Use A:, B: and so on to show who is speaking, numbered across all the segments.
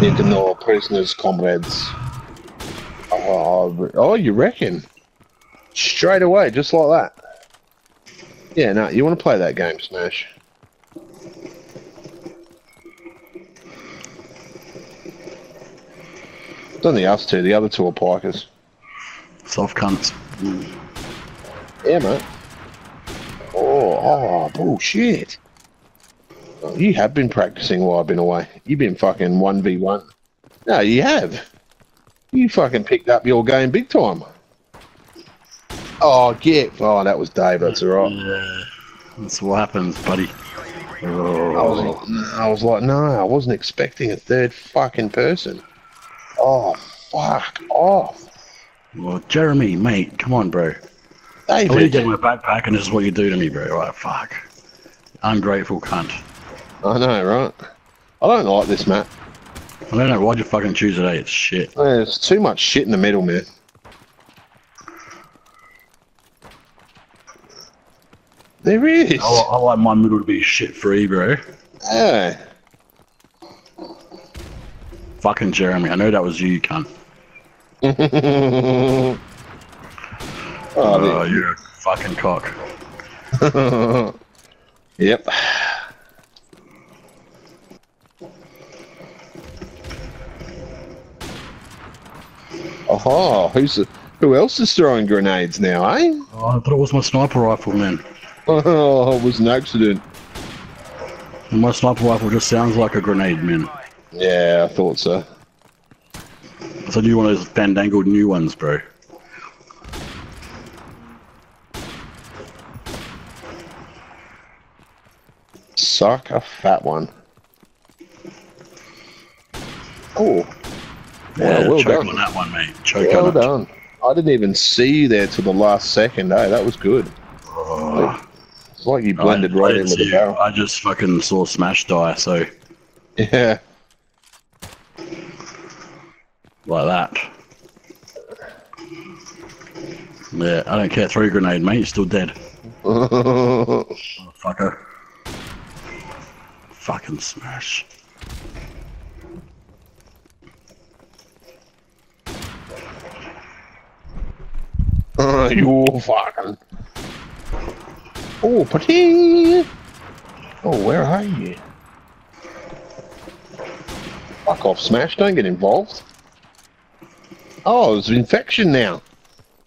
A: Ignore prisoners, comrades. Oh, oh, you reckon? Straight away, just like that. Yeah, no, you want to play that game, Smash. It's only us two, the other two are pikers.
B: Soft cunts.
A: Yeah, mate. Oh, oh, bullshit. You have been practicing while I've been away. You've been fucking 1v1. No, you have. You fucking picked up your game big time. Oh, get. Oh, that was Dave. That's all right.
B: Yeah, that's what happens, buddy.
A: I was, like, I was like, no, I wasn't expecting a third fucking person. Oh, fuck off.
B: Well, Jeremy, mate, come on, bro. I
A: David.
B: leave you my backpack and this is what you do to me, bro. Like, fuck. Ungrateful cunt.
A: I know, right? I don't like this map.
B: I don't know, why'd you fucking choose it, eh? It's shit.
A: There's too much shit in the middle, man. There is.
B: I, I like my middle to be shit free, bro.
A: Yeah.
B: Fucking Jeremy, I know that was you, cunt.
A: oh,
B: Oh, you're a fucking cock.
A: yep. Oh, who's the, who else is throwing grenades now, eh?
B: Oh, I thought it was my sniper rifle, man.
A: Oh, it was an accident.
B: And my sniper rifle just sounds like a grenade, man.
A: Yeah, I thought so.
B: It's a new one of those fandangled new ones, bro.
A: Suck a fat one. Oh,
B: Yeah,
A: well
B: choke
A: done.
B: on that one, mate. Choke
A: well
B: on it.
A: done. I didn't even see you there till the last second. Eh, that was good.
B: Oh,
A: It's like you blended
B: I
A: right
B: didn't
A: in with the barrel.
B: I just fucking saw Smash die, so
A: Yeah.
B: like that. Yeah, I don't care. Throw grenade, mate. You're still dead. Fucker. Fucking Smash.
A: Uh, you fucking. Oh, pating! Oh, where are you? Fuck off, Smash. Don't get involved. Oh, it's infection now.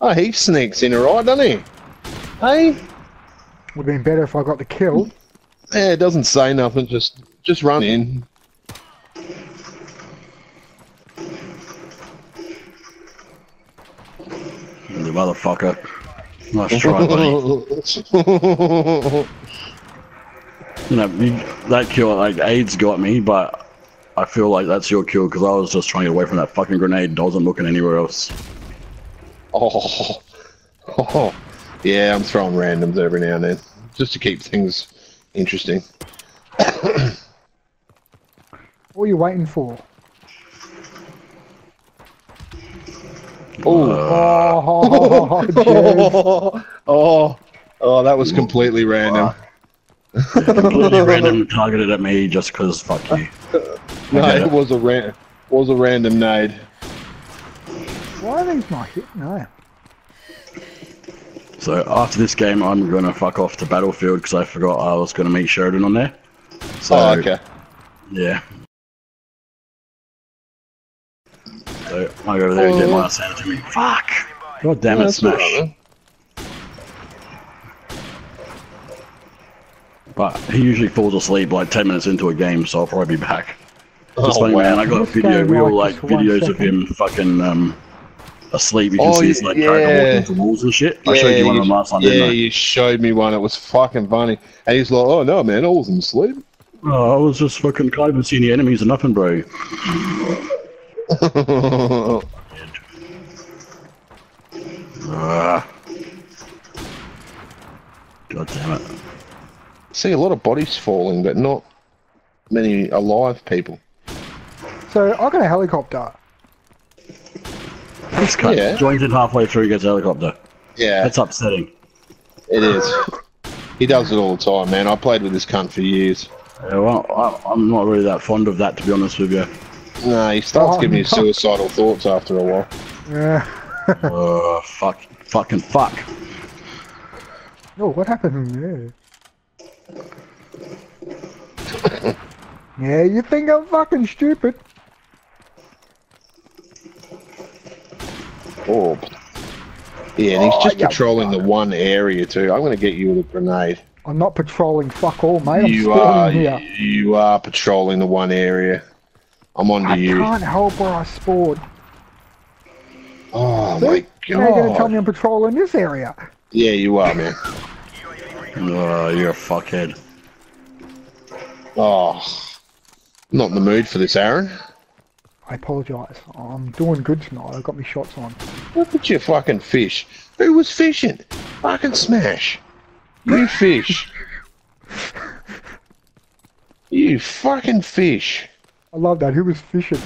A: Oh, he sneaks in alright, doesn't he? Hey?
C: Would have been better if I got the kill.
A: Yeah, it doesn't say nothing. Just, just run in.
B: You motherfucker. Nice try, buddy. you know, you, that kill, like, AIDS got me, but I feel like that's your kill because I was just trying to get away from that fucking grenade and I wasn't looking anywhere else.
A: oh, oh, yeah, I'm throwing randoms every now and then just to keep things interesting.
C: What are you waiting for?
A: Oh,
C: Oh, jeez.
A: oh, oh, that was completely random.
B: Completely random targeted at me just because fuck you.
A: No,
B: Okay.
A: it was a ran, was a random nade.
C: Why are these not hit? No.
B: So after this game, I'm gonna fuck off to Battlefield because I forgot I was gonna meet Sheridan on there. So
A: Oh, okay.
B: yeah. So I go over there and get my ass handed to me. Fuck! God damn it, Smash.
A: right,
B: But he usually falls asleep like 10 minutes into a game, so I'll probably be back.
A: Oh,
B: funny,
A: wow.
B: man. I got a video,
C: game
B: real
C: like
B: videos of him fucking um, asleep. You can
A: Oh,
B: see his like
A: yeah.
B: character walking into walls and shit. I showed you one of them last time,
A: yeah,
B: didn't I?
A: you showed me one. It was fucking funny. And he's like, "Oh no, man, I wasn't asleep."
B: Oh, I was just fucking can't even see any enemies and nothing, bro. God damn it.
A: See a lot of bodies falling, but not many alive people.
C: So I got a helicopter.
B: This cunt
A: Yeah.
B: joins in halfway through, gets a helicopter.
A: Yeah,
B: That's upsetting.
A: it is. He does it all the time, man. I played with this cunt for years.
B: Yeah, well, I, I'm not really that fond of that, to be honest with you.
A: No, he starts
C: Oh,
A: giving you
C: no.
A: suicidal thoughts after a while.
C: Yeah.
B: Uh, fuck, fucking fuck.
C: Oh, what happened there? yeah, you think I'm fucking stupid?
A: Oh. Yeah, and he's
C: Oh,
A: just
C: yeah.
A: patrolling the one area too. I'm going to get you with a grenade.
C: I'm not patrolling fuck all, mate. I'm
A: you are
C: here.
A: you are patrolling the one area. I'm on to
C: I
A: you.
C: can't help where I spawned.
A: Oh
C: See?
A: my
C: Now you're gonna tell
A: god.
C: me I'm patrolling this area.
A: Yeah, you are, man.
B: Uh, you're a fuckhead.
A: Oh, not in the mood for this, Aaron.
C: I apologise. I'm doing good tonight. I've got my shots on.
A: Look at you fucking fish. Who was fishing? Fucking smash. You fish. you fucking fish.
C: I love that. Who was fishing?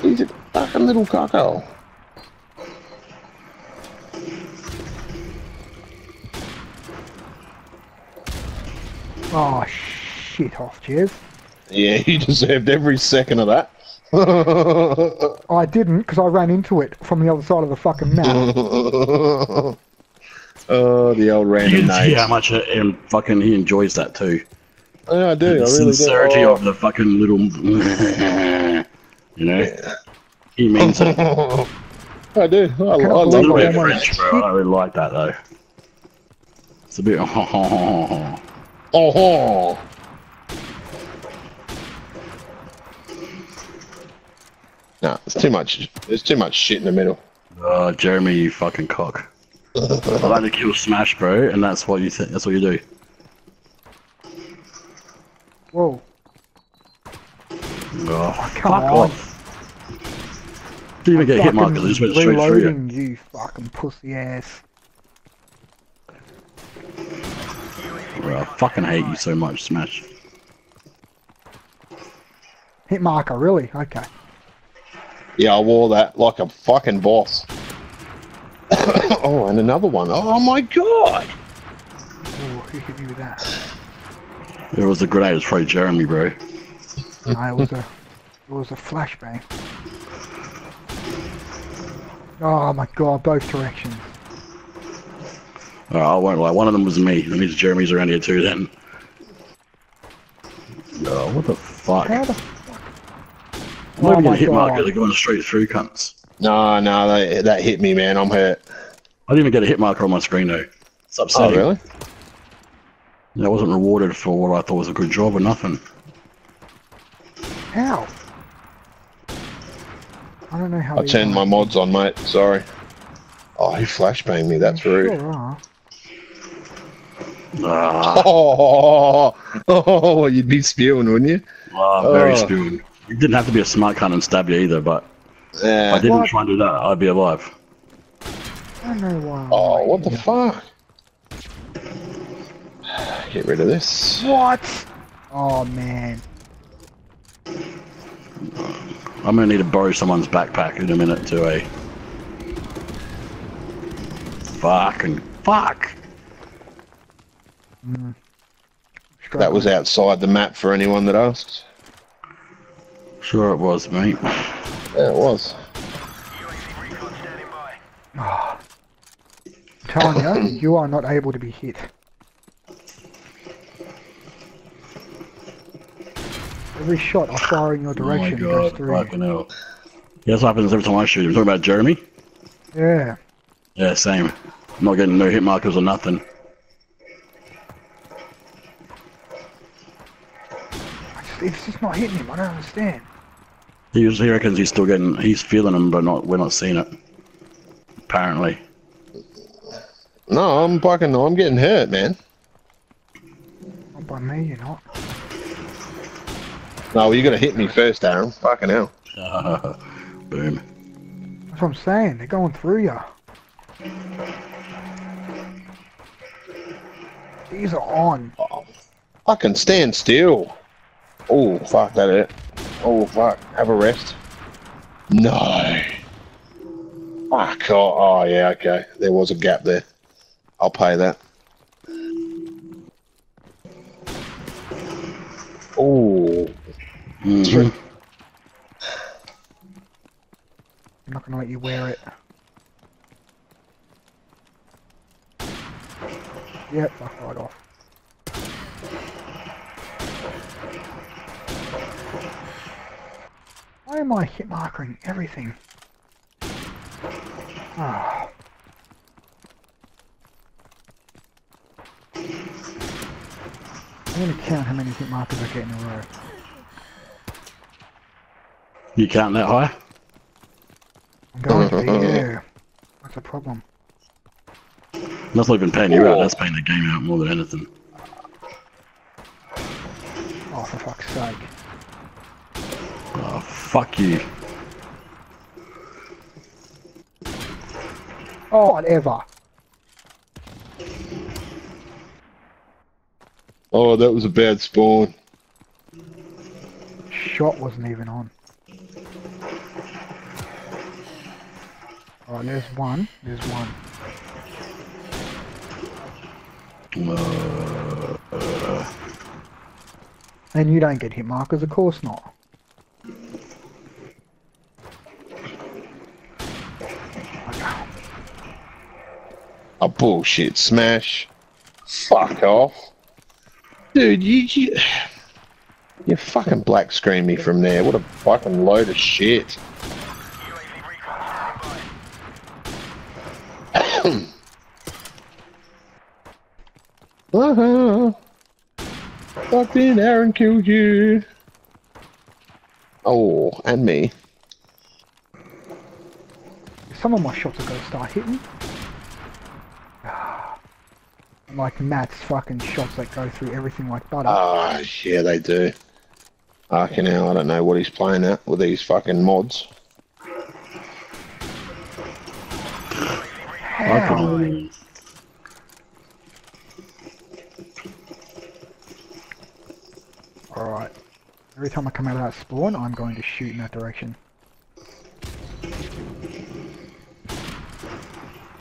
A: He's a fucking little cocko.
C: Oh, shit off, Jez.
A: Yeah, you deserved every second of that.
C: I didn't because I ran into it from the other side of the fucking map.
A: oh, the old random
B: You
A: random
B: can see how much uh, um, fucking he enjoys that too.
A: Yeah, I do. I
B: the
A: really
B: sincerity
A: do.
B: of the fucking little, you know, he means it.
A: Oh. I do. I, I
C: cannot
A: love
B: A
C: believe
B: little bit French, bro. I really like that though. It's a bit.
A: Oh, no, it's too much. There's too much shit in the middle.
B: Uh, Jeremy, you fucking cock. I like to kill Smash, bro, and that's what you think. That's what you do.
C: Whoa.
B: Oh, fuck
C: Come on.
B: off. Didn't even get hit mark because I just went straight through you.
C: reloading, you fucking pussy ass.
B: Bro, I fucking hate you so much, Smash.
C: Hit marker, really? Okay.
A: Yeah, I wore that like a fucking boss. oh, and another one. Oh my god!
C: Oh, who hit me with that?
B: It was a grenade. It was probably Jeremy, bro.
C: No, it was a, it was a flashbang. Oh my god, both directions.
B: Uh, I won't lie. One of them was me. That means Jeremy's around here too. Then. Oh, what the fuck?
C: How the
B: I'm not
C: Oh
B: even
C: my
B: getting hit marker, they're going straight through, cunts.
A: No, no, that, that hit me, man. I'm hurt.
B: I didn't even get a hit marker on my screen though. It's upsetting.
A: Oh,
B: upsetting.
A: really?
B: I wasn't rewarded for what I thought was a good job or nothing.
C: How? I don't know how.
A: I
C: you
A: turned my mods on, mate. Sorry. Oh, he flashbanged me. That's rude.
C: Sure are.
B: Ah,
A: Oh, oh, you'd be spewing, wouldn't you?
B: ah, very
A: Oh.
B: spewing. You didn't have to be a smart cunt and stab you either, but if I didn't
C: What?
B: try and do that, I'd be alive.
C: I don't know why.
A: Oh, what the fuck? Get rid of this.
C: What? Oh man.
B: I'm gonna need to borrow someone's backpack in a minute to a. Fucking fuck! Mm.
A: That was outside the map for anyone that asked.
B: Sure it was, mate.
A: Yeah, it was. Ah.
C: Tanya, you are not able to be hit. Every shot I fire in your direction
B: oh my
C: goes
B: god,
C: through.
B: fucking hell. Yeah, that's what happens every time I shoot. You're talking about Jeremy?
C: Yeah.
B: Yeah, same. I'm not getting no hit markers or nothing.
C: I just, it's just not hitting him. I don't understand.
B: He, was, he reckons he's still getting, he's feeling them, but not we're not seeing it. Apparently.
A: No, I'm fucking. No i'm getting hurt, man.
C: Not by me, you're not.
A: Oh, no, you're gonna hit me first, Aaron. Fucking hell.
B: Boom.
C: That's what I'm saying. They're going through you. These are on.
A: Fucking stand still. Oh, fuck that it. Oh, fuck. Have a rest. No. Fuck. Oh, oh, yeah, okay. There was a gap there. I'll pay that. Oh,
B: Mhm.
C: I'm not gonna let you wear it. Yep, fuck right off. Why am I hit marking everything? Ah. I'm gonna count how many hit markers I get in a row.
B: You count that high?
C: I'm going to be, yeah. What's the problem?
B: That's not even paying you out. That's paying the game out more than anything.
C: Oh, for fuck's sake.
B: Oh, fuck you.
C: Oh, whatever.
A: oh, that was a bad spawn.
C: Shot wasn't even on. Alright, there's one. There's one. And you don't get hit markers, of course not.
A: Oh, bullshit. Smash. Fuck off. Dude, you, you... You fucking black screen me from there. What a fucking load of shit. Fucking Aaron killed you. Oh, and me.
C: Some of my shots are gonna start hitting. Like Matt's fucking shots that go through everything like butter.
A: Ah, yeah, they do. Fucking hell, I don't know what he's playing at with these fucking mods.
B: I
C: How?
B: couldn't-
C: Alright. Every time I come out of that spawn, I'm going to shoot in that direction.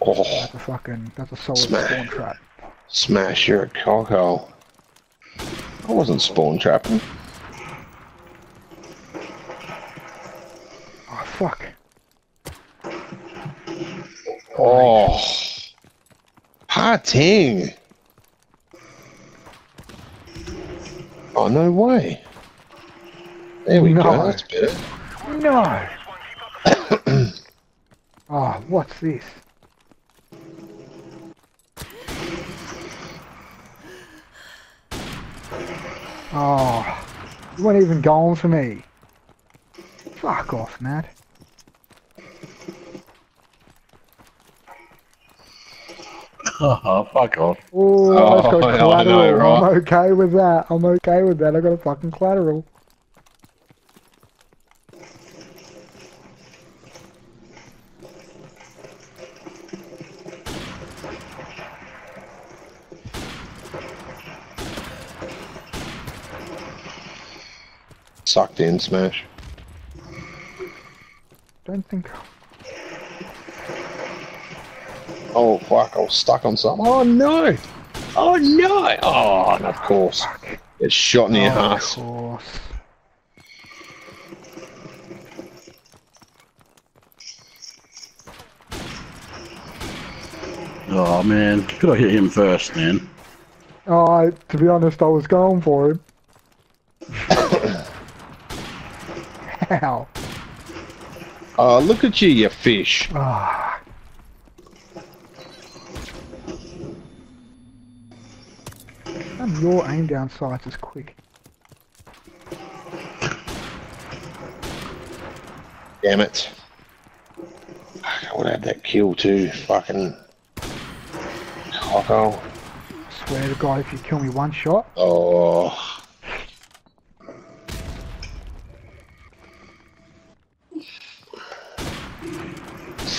A: Oh,
C: That's a fucking, that's a solid
A: Smash.
C: spawn trap.
A: smash, you're a cockhole. I wasn't spawn trapping.
C: Oh, fuck.
A: Oh, parting. Oh, no way. There we
C: No.
A: go, that's better.
C: No! oh, what's this? Oh, you weren't even going for me. Fuck off, Matt.
B: Oh, fuck off.
C: Oh, that's
A: Oh,
C: got
A: I know, right?
C: I'm okay with that. I'm okay with that. I got a fucking collateral.
A: Sucked in, smash.
C: Don't think.
A: Oh, fuck, I was stuck on something. Oh, no. Oh, no. Oh, and of course.
C: Fuck.
A: It's shot in the
C: Oh, of
A: ass.
C: course.
B: Oh, man. Could I hit him first, man.
C: Oh, I, to be honest, I was going for him.
A: Oh, look at you, you fish.
C: Ah. And your aim down sights is quick.
A: Damn it. I would have that kill too. Fucking cocko.
C: Swear to God, if you kill me one shot,
A: Oh.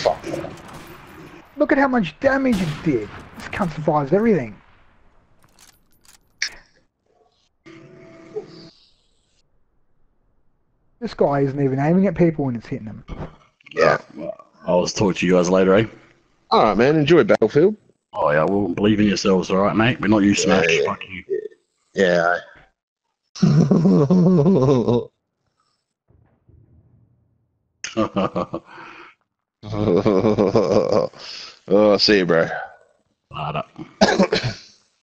A: Fuck.
C: look at how much damage it did. This cunt survives everything. This guy isn't even aiming at people when it's hitting them.
A: Yeah.
B: I'll talk to you guys later, eh?
A: Alright, man. Enjoy Battlefield.
B: Oh, yeah, well, believe in yourselves, alright, mate? We're not you, Smash.
A: yeah.
B: Fuck you.
A: Yeah. oh, see you, bro.
B: Later.